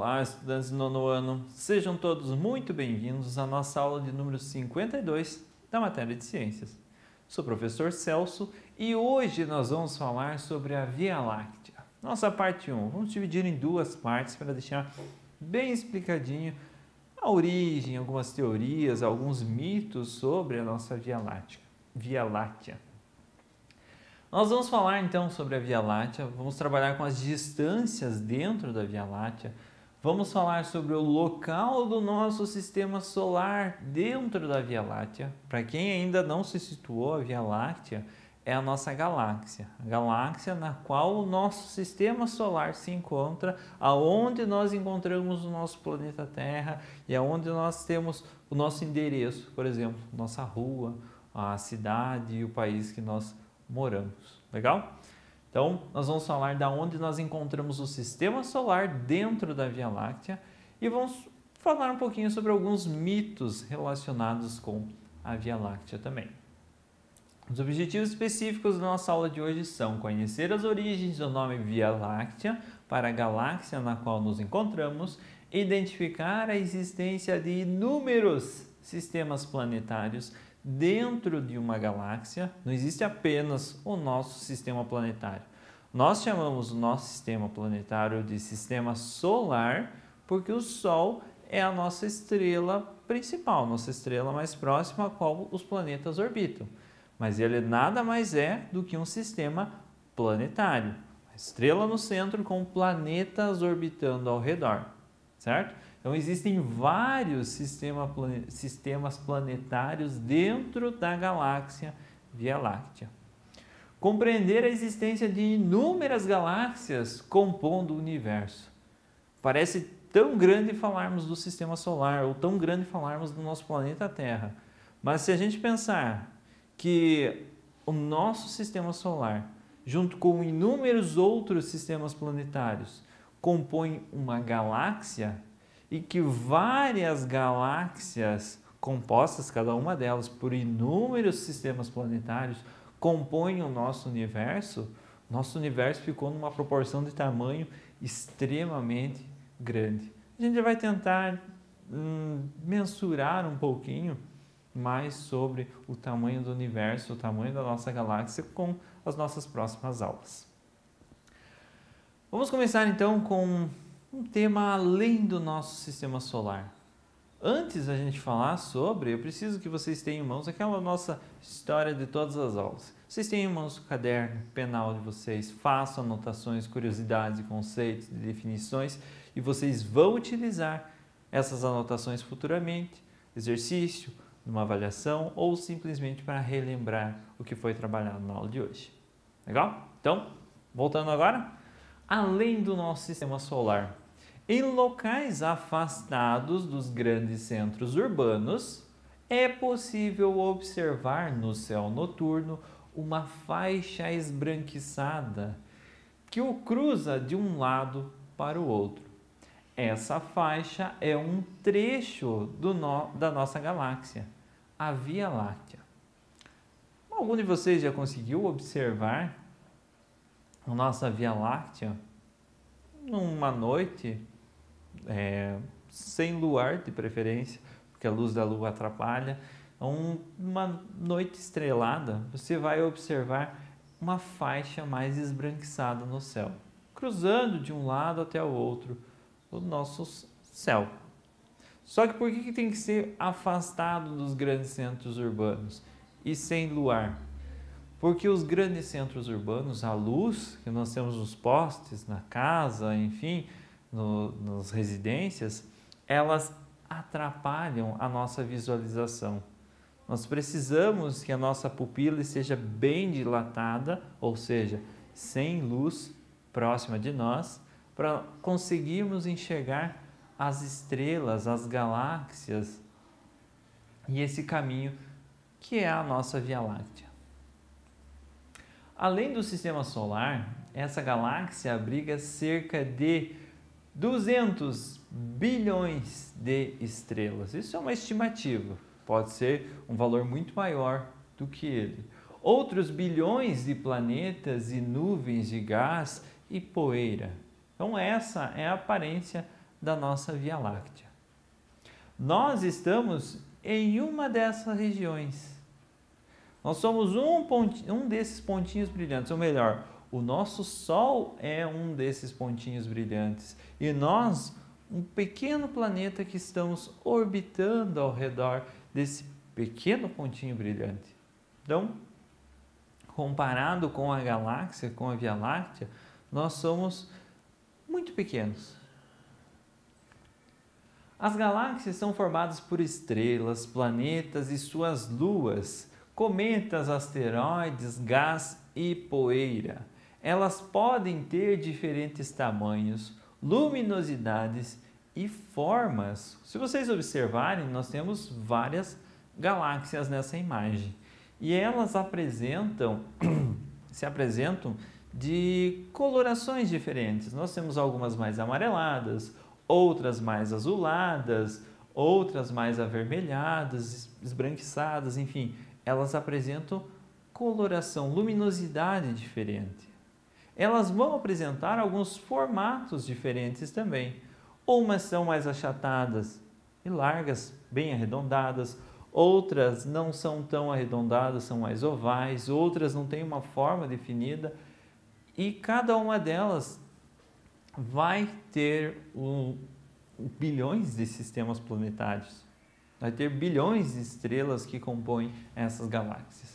Olá, estudantes do nono ano. Sejam todos muito bem-vindos à nossa aula de número 52 da matéria de Ciências. Sou o professor Celso e hoje nós vamos falar sobre a Via Láctea. Nossa parte 1. Vamos dividir em duas partes para deixar bem explicadinho a origem, algumas teorias, alguns mitos sobre a nossa Via Láctea. Via Láctea. Nós vamos falar então sobre a Via Láctea, vamos trabalhar com as distâncias dentro da Via Láctea, vamos falar sobre o local do nosso sistema solar dentro da Via Láctea. Para quem ainda não se situou, a Via Láctea é a nossa galáxia, a galáxia na qual o nosso sistema solar se encontra, aonde nós encontramos o nosso planeta Terra e aonde nós temos o nosso endereço, por exemplo, nossa rua, a cidade e o país que nós moramos. Legal? Então, nós vamos falar da onde nós encontramos o sistema solar dentro da Via Láctea e vamos falar um pouquinho sobre alguns mitos relacionados com a Via Láctea também. Os objetivos específicos da nossa aula de hoje são conhecer as origens do nome Via Láctea para a galáxia na qual nos encontramos, identificar a existência de inúmeros sistemas planetários dentro de uma galáxia, não existe apenas o nosso sistema planetário. Nós chamamos o nosso sistema planetário de sistema solar porque o Sol é a nossa estrela principal, nossa estrela mais próxima a qual os planetas orbitam. Mas ele nada mais é do que um sistema planetário. Estrela no centro com planetas orbitando ao redor, certo? Então, existem vários sistema, sistemas planetários dentro da galáxia Via Láctea. Compreender a existência de inúmeras galáxias compondo o universo. Parece tão grande falarmos do sistema solar ou tão grande falarmos do nosso planeta Terra. Mas se a gente pensar que o nosso sistema solar, junto com inúmeros outros sistemas planetários, compõe uma galáxia, e que várias galáxias compostas, cada uma delas, por inúmeros sistemas planetários, compõem o nosso universo, nosso universo ficou numa proporção de tamanho extremamente grande. A gente vai tentar hum, mensurar um pouquinho mais sobre o tamanho do universo, o tamanho da nossa galáxia com as nossas próximas aulas. Vamos começar então com um tema além do nosso sistema solar. Antes da gente falar sobre, eu preciso que vocês tenham em mãos aquela nossa história de todas as aulas. Vocês têm em mãos o caderno, penal de vocês, façam anotações, curiosidades, conceitos, definições e vocês vão utilizar essas anotações futuramente, exercício, numa avaliação ou simplesmente para relembrar o que foi trabalhado na aula de hoje. Legal? Então, voltando agora, além do nosso sistema solar, em locais afastados dos grandes centros urbanos, é possível observar no céu noturno uma faixa esbranquiçada que o cruza de um lado para o outro. Essa faixa é um trecho no, da nossa galáxia, a Via Láctea. Algum de vocês já conseguiu observar a nossa Via Láctea numa noite é, sem luar de preferência, porque a luz da lua atrapalha. Um, uma noite estrelada, você vai observar uma faixa mais esbranquiçada no céu, cruzando de um lado até o outro o nosso céu. Só que por que, que tem que ser afastado dos grandes centros urbanos e sem luar? Porque os grandes centros urbanos, a luz que nós temos nos postes, na casa, enfim, no, nas residências, elas atrapalham a nossa visualização. Nós precisamos que a nossa pupila esteja bem dilatada, ou seja, sem luz próxima de nós, para conseguirmos enxergar as estrelas, as galáxias e esse caminho que é a nossa Via Láctea. Além do sistema solar, essa galáxia abriga cerca de 200 bilhões de estrelas. Isso é uma estimativa, pode ser um valor muito maior do que ele. Outros bilhões de planetas e nuvens de gás e poeira. Então, essa é a aparência da nossa Via Láctea. Nós estamos em uma dessas regiões. Nós somos um, um desses pontinhos brilhantes, ou melhor, o nosso Sol é um desses pontinhos brilhantes. E nós, um pequeno planeta que estamos orbitando ao redor desse pequeno pontinho brilhante. Então, comparado com a galáxia, com a Via Láctea, nós somos muito pequenos. As galáxias são formadas por estrelas, planetas e suas luas, cometas, asteroides, gás e poeira. Elas podem ter diferentes tamanhos, luminosidades e formas. Se vocês observarem, nós temos várias galáxias nessa imagem e elas apresentam, se apresentam de colorações diferentes. Nós temos algumas mais amareladas, outras mais azuladas, outras mais avermelhadas, esbranquiçadas, enfim, elas apresentam coloração, luminosidade diferente. Elas vão apresentar alguns formatos diferentes também. Umas são mais achatadas e largas, bem arredondadas, outras não são tão arredondadas, são mais ovais, outras não têm uma forma definida e cada uma delas vai ter um, bilhões de sistemas planetários, vai ter bilhões de estrelas que compõem essas galáxias.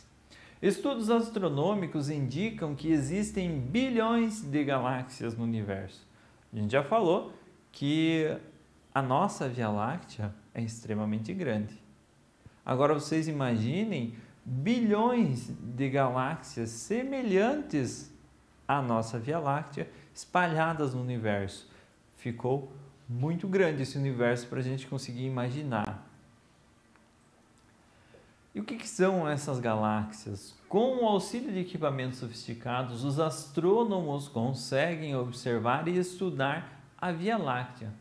Estudos astronômicos indicam que existem bilhões de galáxias no universo. A gente já falou que a nossa Via Láctea é extremamente grande. Agora vocês imaginem bilhões de galáxias semelhantes à nossa Via Láctea espalhadas no universo. Ficou muito grande esse universo para a gente conseguir imaginar. E o que, que, são essas galáxias? Com o auxílio de equipamentos sofisticados, os astrônomos conseguem observar e estudar a Via Láctea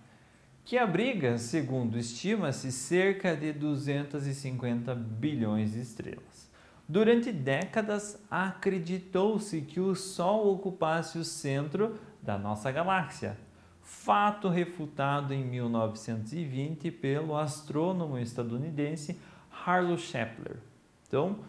que abriga, segundo estima-se, cerca de 250 bilhões de estrelas. Durante décadas, acreditou-se que o Sol ocupasse o centro da nossa galáxia, fato refutado em 1920 pelo astrônomo estadunidense Harlow Shepler. Então,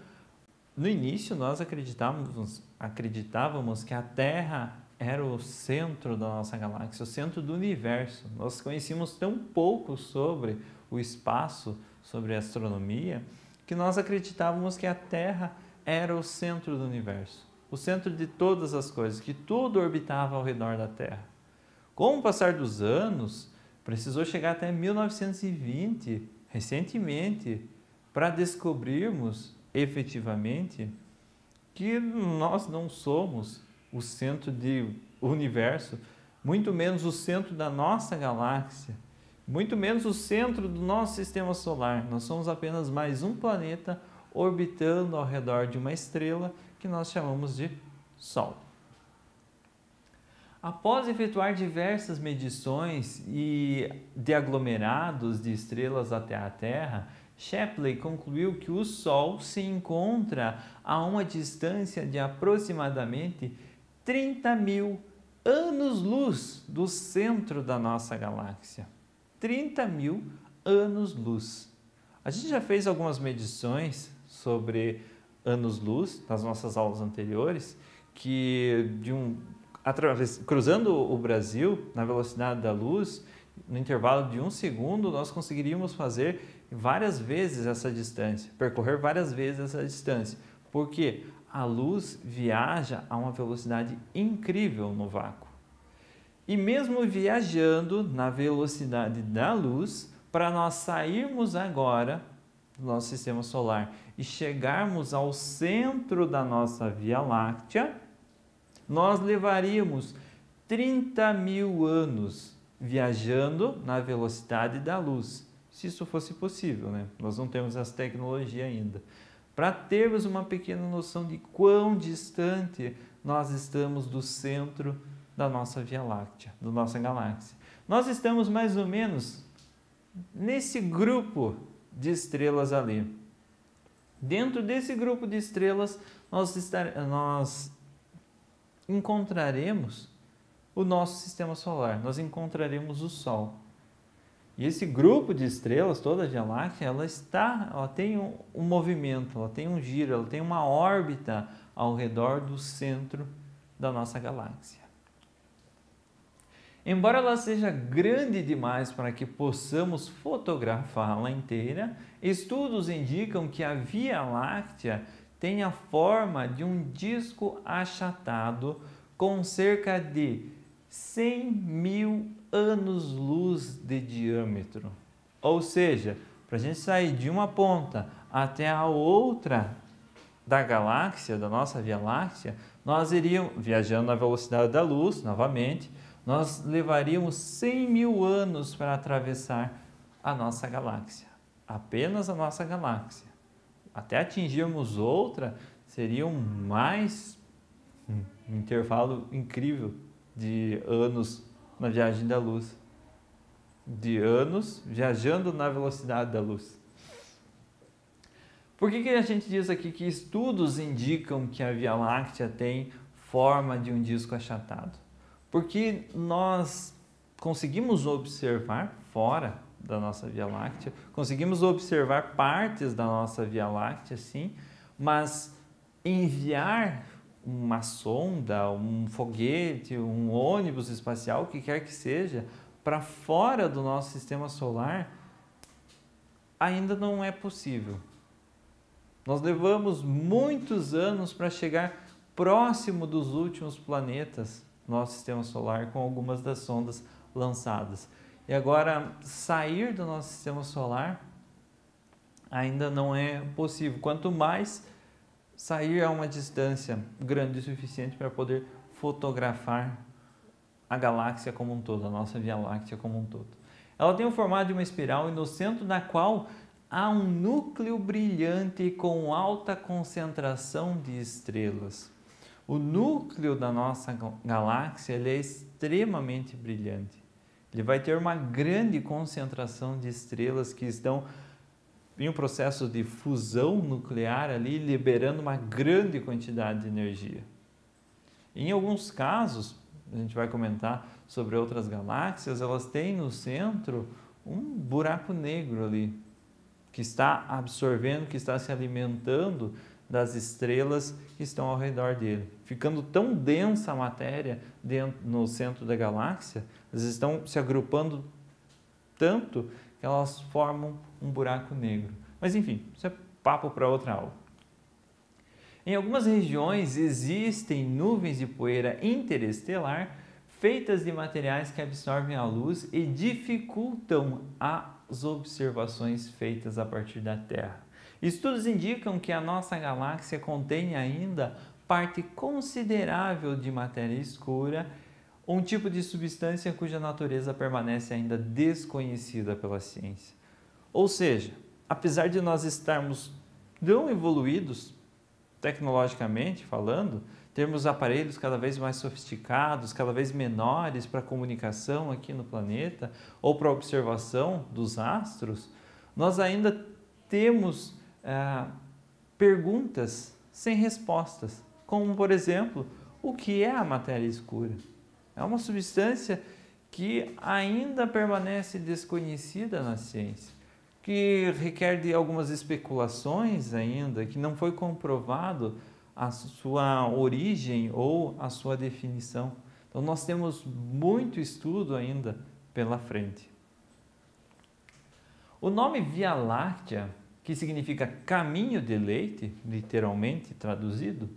no início, nós acreditávamos, acreditávamos que a Terra era o centro da nossa galáxia, o centro do universo. Nós conhecíamos tão pouco sobre o espaço, sobre a astronomia, que nós acreditávamos que a Terra era o centro do universo, o centro de todas as coisas, que tudo orbitava ao redor da Terra. Com o passar dos anos, precisou chegar até 1920, recentemente, para descobrirmos efetivamente que nós não somos o centro do universo, muito menos o centro da nossa galáxia, muito menos o centro do nosso sistema solar. Nós somos apenas mais um planeta orbitando ao redor de uma estrela que nós chamamos de Sol. Após efetuar diversas medições e de aglomerados de estrelas até a Terra, Shapley concluiu que o Sol se encontra a uma distância de aproximadamente 30 mil anos-luz do centro da nossa galáxia. 30 mil anos-luz. A gente já fez algumas medições sobre anos-luz nas nossas aulas anteriores, que de um, através, cruzando o Brasil na velocidade da luz, no intervalo de um segundo, nós conseguiríamos fazer várias vezes essa distância, percorrer várias vezes essa distância. Por quê? a luz viaja a uma velocidade incrível no vácuo. E mesmo viajando na velocidade da luz, para nós sairmos agora do nosso sistema solar e chegarmos ao centro da nossa Via Láctea, nós levaríamos 30 mil anos viajando na velocidade da luz, se isso fosse possível, né? Nós não temos essa tecnologia ainda para termos uma pequena noção de quão distante nós estamos do centro da nossa Via Láctea, da nossa galáxia. Nós estamos mais ou menos nesse grupo de estrelas ali. Dentro desse grupo de estrelas, nós, nós encontraremos o nosso sistema solar, nós encontraremos o Sol. E esse grupo de estrelas, toda a Via Láctea, ela está, ela tem um, um movimento, ela tem um giro, ela tem uma órbita ao redor do centro da nossa galáxia. Embora ela seja grande demais para que possamos fotografá-la inteira, estudos indicam que a Via Láctea tem a forma de um disco achatado com cerca de 100 mil anos-luz de diâmetro. Ou seja, para a gente sair de uma ponta até a outra da galáxia, da nossa Via Láctea, nós iríamos, viajando na velocidade da luz, novamente, nós levaríamos 100 mil anos para atravessar a nossa galáxia. Apenas a nossa galáxia. Até atingirmos outra, seria um mais um intervalo incrível de anos na viagem da luz. De anos viajando na velocidade da luz. Por que, que a gente diz aqui que estudos indicam que a Via Láctea tem forma de um disco achatado? Porque nós conseguimos observar fora da nossa Via Láctea, conseguimos observar partes da nossa Via Láctea, sim, mas enviar uma sonda, um foguete, um ônibus espacial, o que quer que seja, para fora do nosso sistema solar, ainda não é possível. Nós levamos muitos anos para chegar próximo dos últimos planetas do nosso sistema solar com algumas das sondas lançadas. E agora, sair do nosso sistema solar ainda não é possível. Quanto mais sair a uma distância grande o suficiente para poder fotografar a galáxia como um todo, a nossa Via Láctea como um todo. Ela tem o formato de uma espiral e no centro da qual há um núcleo brilhante com alta concentração de estrelas. O núcleo da nossa galáxia é extremamente brilhante. Ele vai ter uma grande concentração de estrelas que estão em um processo de fusão nuclear ali, liberando uma grande quantidade de energia. Em alguns casos, a gente vai comentar sobre outras galáxias, elas têm no centro um buraco negro ali, que está absorvendo, que está se alimentando das estrelas que estão ao redor dele. Ficando tão densa a matéria dentro, no centro da galáxia, elas estão se agrupando tanto que elas formam um buraco negro. Mas enfim, isso é papo para outra aula. Em algumas regiões existem nuvens de poeira interestelar feitas de materiais que absorvem a luz e dificultam as observações feitas a partir da Terra. Estudos indicam que a nossa galáxia contém ainda parte considerável de matéria escura, um tipo de substância cuja natureza permanece ainda desconhecida pela ciência. Ou seja, apesar de nós estarmos tão evoluídos tecnologicamente falando, termos aparelhos cada vez mais sofisticados, cada vez menores para comunicação aqui no planeta ou para observação dos astros, nós ainda temos ah, perguntas sem respostas, como por exemplo, o que é a matéria escura? É uma substância que ainda permanece desconhecida na ciência que requer de algumas especulações ainda, que não foi comprovado a sua origem ou a sua definição. Então nós temos muito estudo ainda pela frente. O nome Via Láctea, que significa caminho de leite, literalmente traduzido,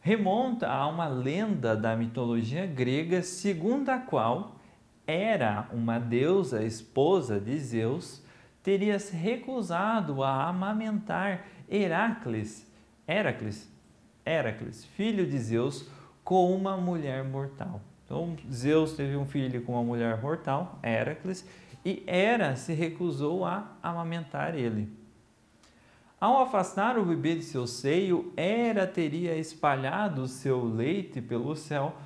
remonta a uma lenda da mitologia grega segundo a qual era uma deusa esposa de Zeus teria se recusado a amamentar Heracles, Heracles, Heracles, filho de Zeus, com uma mulher mortal. Então, Zeus teve um filho com uma mulher mortal, Heracles, e Hera se recusou a amamentar ele. Ao afastar o bebê de seu seio, Hera teria espalhado seu leite pelo céu,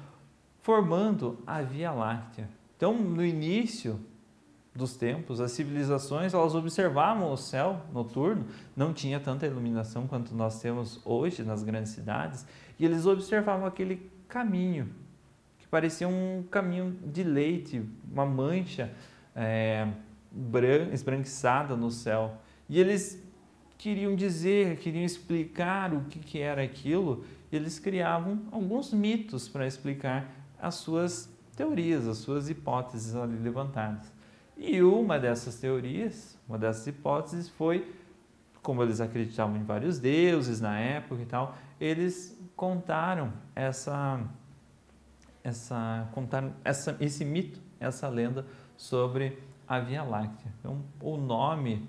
formando a Via Láctea. Então, no início dos tempos, as civilizações elas observavam o céu noturno, não tinha tanta iluminação quanto nós temos hoje nas grandes cidades, e eles observavam aquele caminho que parecia um caminho de leite, uma mancha é, esbranquiçada no céu. E eles queriam dizer, queriam explicar o que, que era aquilo, eles criavam alguns mitos para explicar as suas teorias, as suas hipóteses ali levantadas. E uma dessas teorias, uma dessas hipóteses foi, como eles acreditavam em vários deuses na época e tal, eles contaram essa, essa, contaram essa, esse mito, essa lenda sobre a Via Láctea. Então, o nome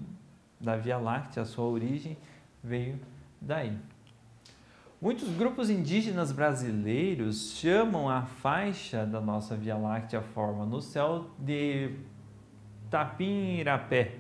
da Via Láctea, a sua origem, veio daí. Muitos grupos indígenas brasileiros chamam a faixa da nossa Via Láctea forma no céu de Tapirapé,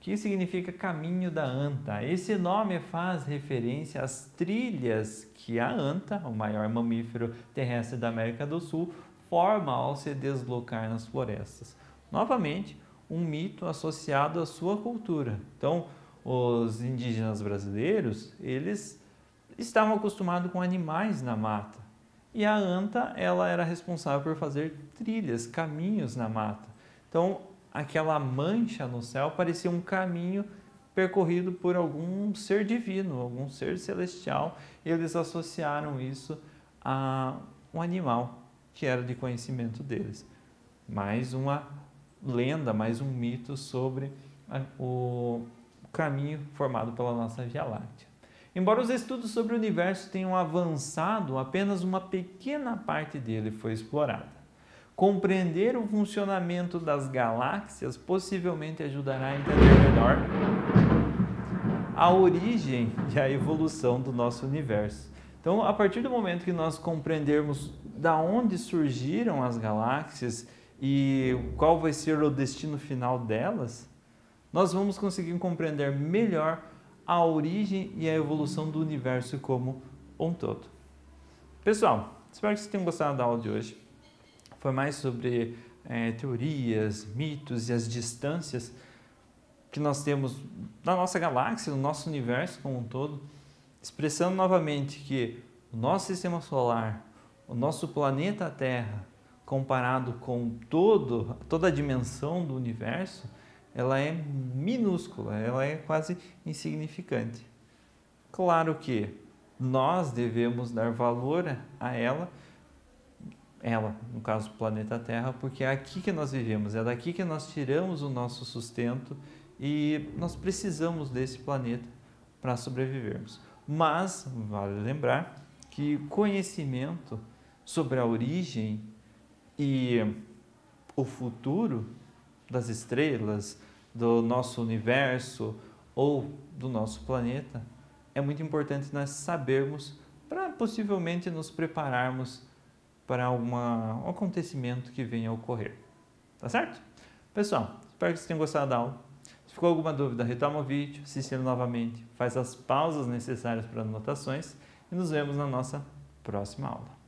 que significa caminho da anta. Esse nome faz referência às trilhas que a anta, o maior mamífero terrestre da América do Sul, forma ao se deslocar nas florestas. Novamente, um mito associado à sua cultura. Então, os indígenas brasileiros, eles estavam acostumados com animais na mata. E a anta, ela era responsável por fazer trilhas, caminhos na mata. Então, aquela mancha no céu parecia um caminho percorrido por algum ser divino, algum ser celestial, eles associaram isso a um animal que era de conhecimento deles. Mais uma lenda, mais um mito sobre o caminho formado pela nossa Via Láctea. Embora os estudos sobre o universo tenham avançado, apenas uma pequena parte dele foi explorada. Compreender o funcionamento das galáxias possivelmente ajudará a entender melhor a origem e a evolução do nosso universo. Então, a partir do momento que nós compreendermos da onde surgiram as galáxias e qual vai ser o destino final delas, nós vamos conseguir compreender melhor a origem e a evolução do universo como um todo. Pessoal, espero que vocês tenham gostado da aula de hoje. Foi mais sobre é, teorias, mitos e as distâncias que nós temos na nossa galáxia, no nosso universo como um todo, expressando novamente que o nosso sistema solar, o nosso planeta Terra, comparado com todo, toda a dimensão do universo, ela é minúscula, ela é quase insignificante. Claro que nós devemos dar valor a ela, ela, no caso do planeta Terra, porque é aqui que nós vivemos, é daqui que nós tiramos o nosso sustento e nós precisamos desse planeta para sobrevivermos. Mas vale lembrar que conhecimento sobre a origem e o futuro das estrelas, do nosso universo ou do nosso planeta, é muito importante nós sabermos para possivelmente nos prepararmos para alguma, um acontecimento que venha a ocorrer. Tá certo? Pessoal, espero que vocês tenham gostado da aula. Se ficou alguma dúvida, retoma o vídeo, assista novamente, faz as pausas necessárias para anotações e nos vemos na nossa próxima aula.